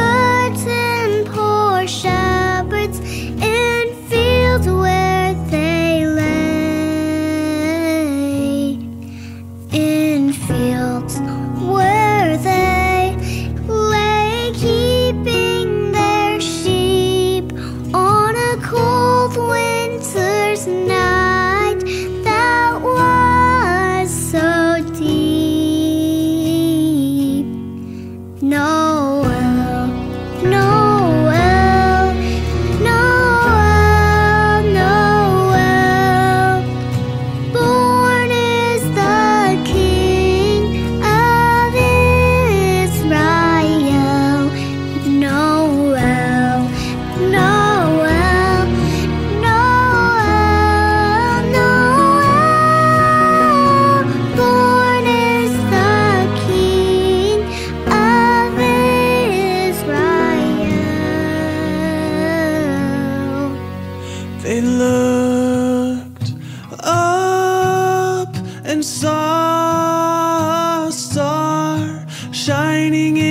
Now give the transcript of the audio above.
curtain. Looked up and saw a star shining in